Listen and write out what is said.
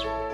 Bye.